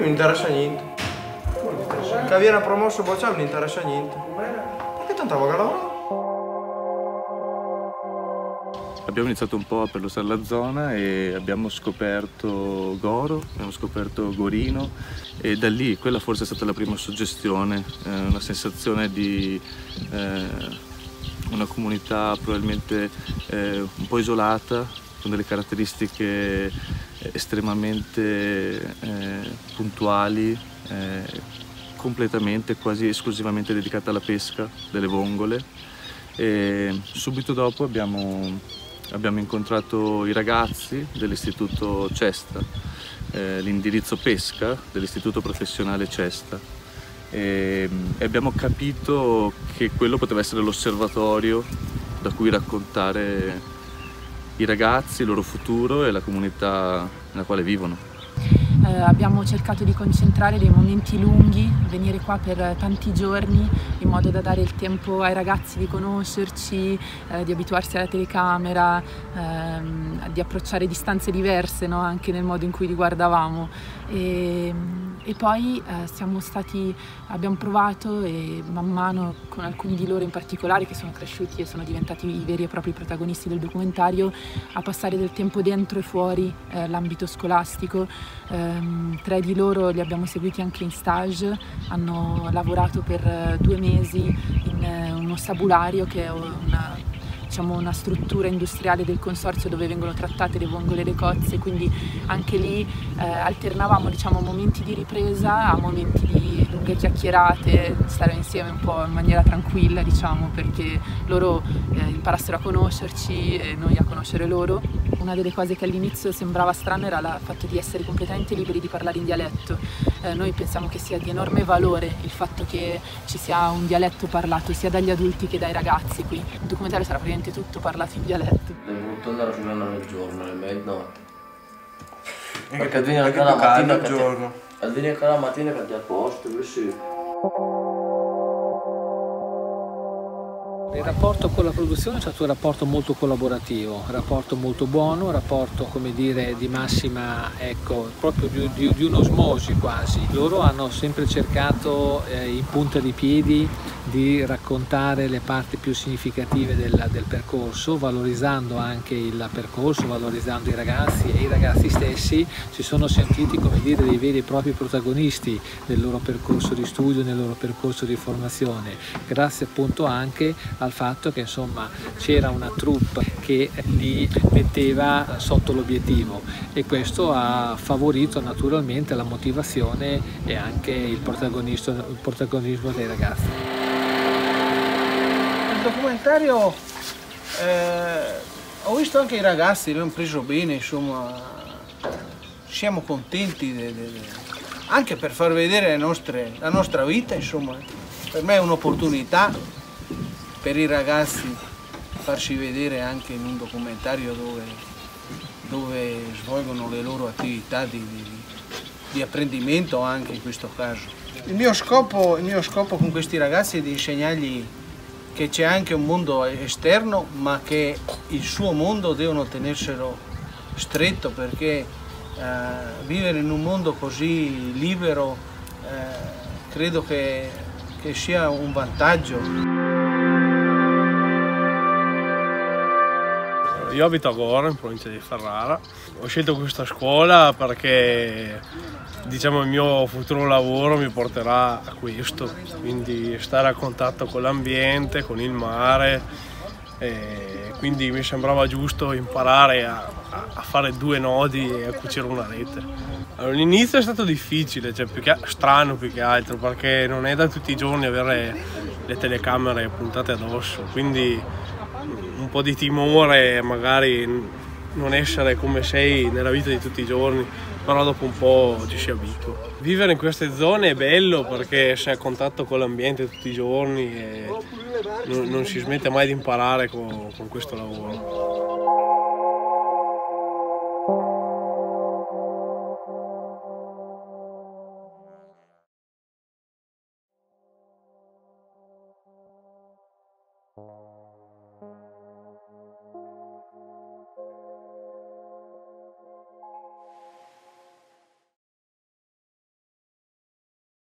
mi interessa niente. Che viene promosso Bocciam non interessa niente. Perché tanto avevo lavorato? Abbiamo iniziato un po' a perlustrare la zona e abbiamo scoperto Goro, abbiamo scoperto Gorino e da lì quella forse è stata la prima suggestione, eh, una sensazione di eh, una comunità probabilmente eh, un po' isolata, con delle caratteristiche estremamente eh, puntuali, eh, completamente, quasi esclusivamente dedicata alla pesca delle vongole. E subito dopo abbiamo, abbiamo incontrato i ragazzi dell'istituto Cesta, eh, l'indirizzo pesca dell'istituto professionale Cesta e, e abbiamo capito che quello poteva essere l'osservatorio da cui raccontare i ragazzi, il loro futuro e la comunità nella quale vivono. Eh, abbiamo cercato di concentrare dei momenti lunghi, venire qua per tanti giorni in modo da dare il tempo ai ragazzi di conoscerci, eh, di abituarsi alla telecamera, ehm, di approcciare distanze diverse no? anche nel modo in cui li guardavamo. E, e poi eh, siamo stati, abbiamo provato e man mano con alcuni di loro in particolare che sono cresciuti e sono diventati i veri e propri protagonisti del documentario a passare del tempo dentro e fuori eh, l'ambito scolastico. Eh, tre di loro li abbiamo seguiti anche in stage, hanno lavorato per eh, due mesi in eh, uno stabulario che è una diciamo, una struttura industriale del consorzio dove vengono trattate le vongole e le cozze, quindi anche lì eh, alternavamo diciamo, momenti di ripresa a momenti di lunghe chiacchierate, stare insieme un po' in maniera tranquilla diciamo, perché loro eh, imparassero a conoscerci e noi a conoscere loro. Una delle cose che all'inizio sembrava strano era il fatto di essere completamente liberi di parlare in dialetto. Eh, noi pensiamo che sia di enorme valore il fatto che ci sia un dialetto parlato sia dagli adulti che dai ragazzi qui. Il documentario sarà praticamente tutto parlato in dialetto. Devo voluto andare a giocare nel giorno, nel mezzanotte. Perché vieni anche la mattina che giorno. Ti... Vieni anche la mattina che ti a posto, così. Il rapporto con la produzione è stato un rapporto molto collaborativo, un rapporto molto buono, un rapporto come dire di massima, ecco, proprio di, di, di un'osmosi quasi. Loro hanno sempre cercato eh, in punta di piedi di raccontare le parti più significative del, del, percorso, valorizzando anche il percorso, valorizzando i ragazzi e i ragazzi stessi si sono sentiti come dire dei veri e propri protagonisti del loro percorso di studio, nel loro percorso di formazione, grazie appunto anche al fatto che insomma c'era una troupe che li metteva sotto l'obiettivo e questo ha favorito naturalmente la motivazione e anche il il protagonismo dei ragazzi. Il documentario eh, ho visto anche i ragazzi, li hanno preso bene, insomma siamo contenti de, de, de, anche per far vedere nostre, la nostra vita, insomma per me è un'opportunità per i ragazzi farsi vedere anche in un documentario dove, dove svolgono le loro attività di, di, di, apprendimento anche in questo caso. Il mio, scopo, il mio scopo con questi ragazzi è di insegnargli che c'è anche un mondo esterno ma che il suo mondo devono tenerselo stretto perché eh, vivere in un mondo così libero eh, credo che, che sia un vantaggio. Io abito a Goro, in provincia di Ferrara. Ho scelto questa scuola perché diciamo, il mio futuro lavoro mi porterà a questo, quindi stare a contatto con l'ambiente, con il mare. quindi mi sembrava giusto imparare a, a, fare due nodi e a cucire una rete. Allora, l'inizio è stato difficile, cioè più che, strano più che altro, perché non è da tutti i giorni avere le telecamere puntate addosso, quindi un po' di timore, magari non essere come sei nella vita di tutti i giorni, però dopo un po' ci si abitua. Vivere in queste zone è bello perché sei a contatto con l'ambiente tutti i giorni e non, non si smette mai di imparare con, con questo lavoro.